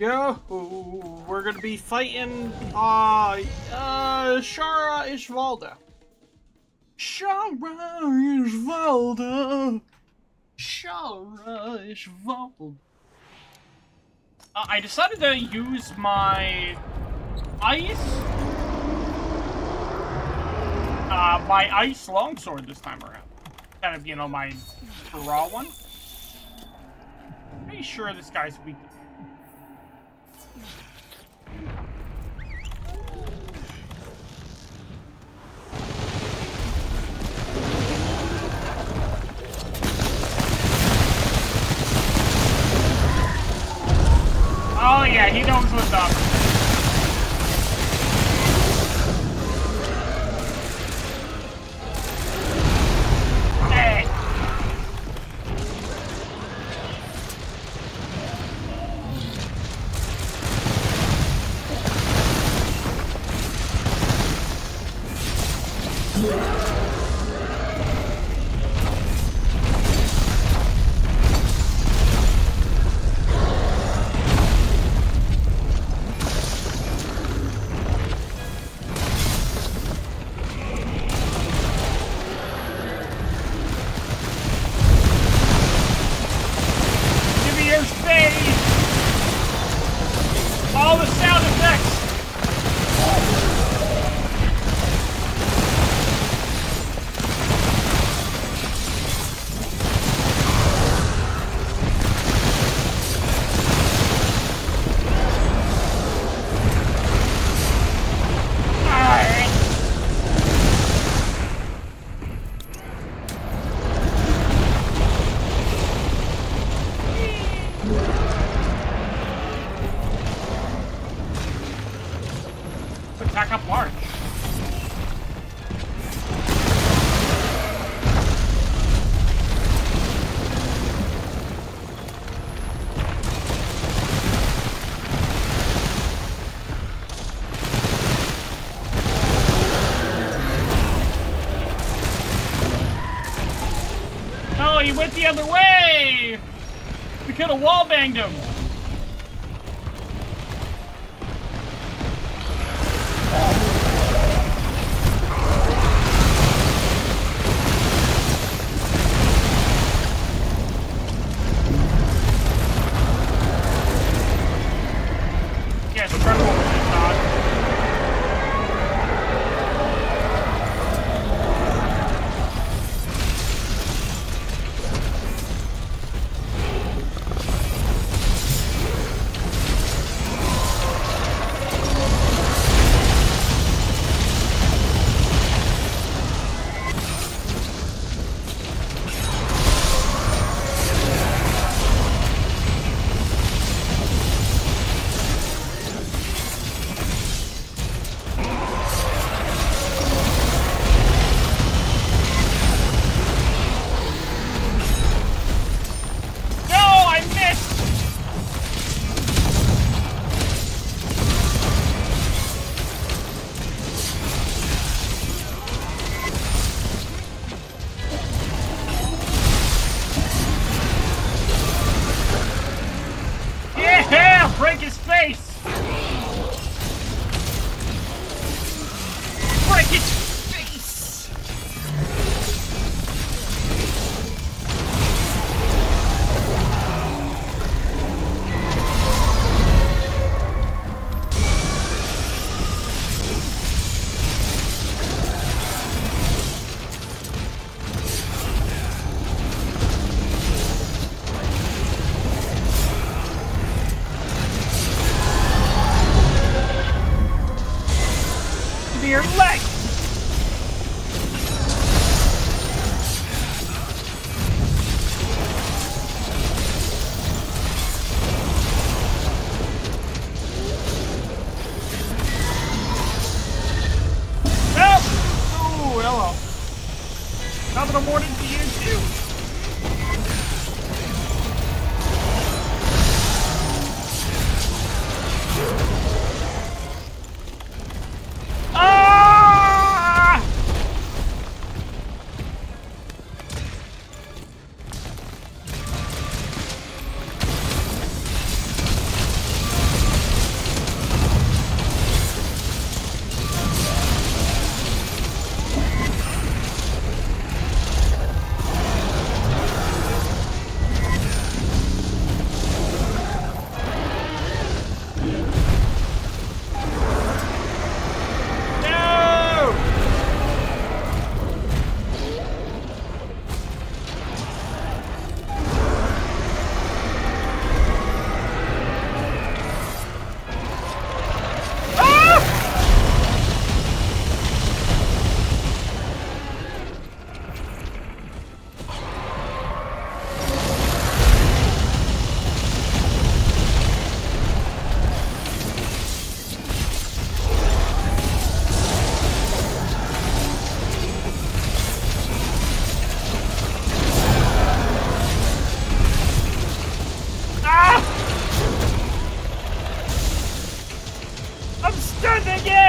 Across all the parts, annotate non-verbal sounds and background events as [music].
Yo, we're gonna be fighting, uh, uh, Shara Ishvalda. Shara Ishvalda. Shara Ishvalda. Uh, I decided to use my ice, uh, my ice longsword this time around. Kind of, you know, my raw one. Pretty sure this guy's weak. Come on. Went the other way! We could have wall banged him. ¡Córrete,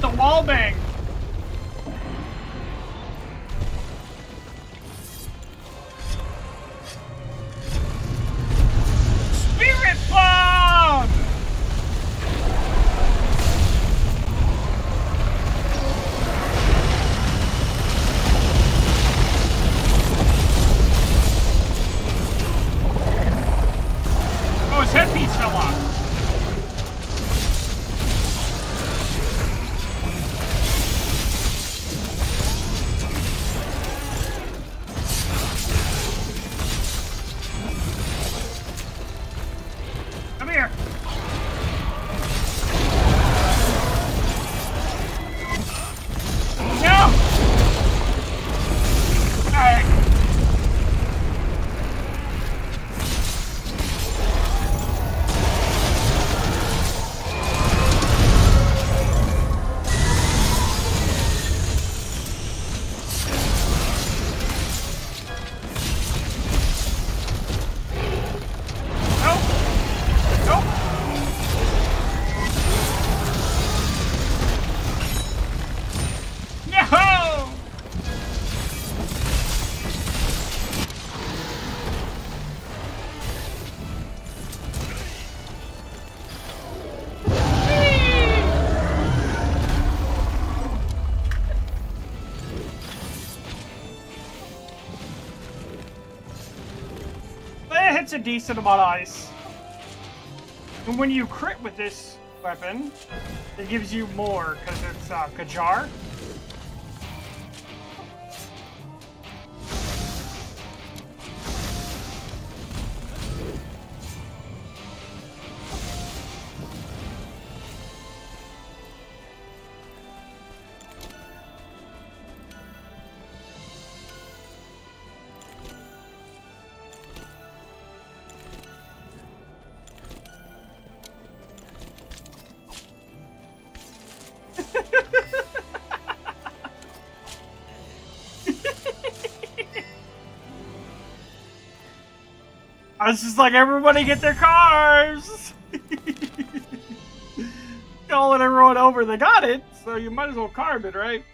the wall bang. It hits a decent amount of ice. And when you crit with this weapon, it gives you more because it's uh, Kjárr. I was just like, everybody get their cars! [laughs] Calling everyone over, they got it, so you might as well carve it, right?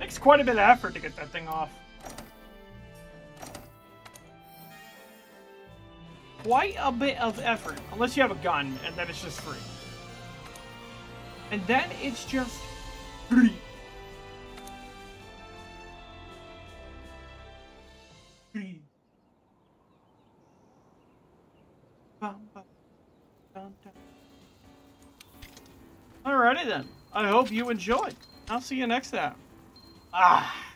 Takes quite a bit of effort to get that thing off. Quite a bit of effort, unless you have a gun, and then it's just free. And then it's just. Free. Then. I hope you enjoyed. I'll see you next time. Ah.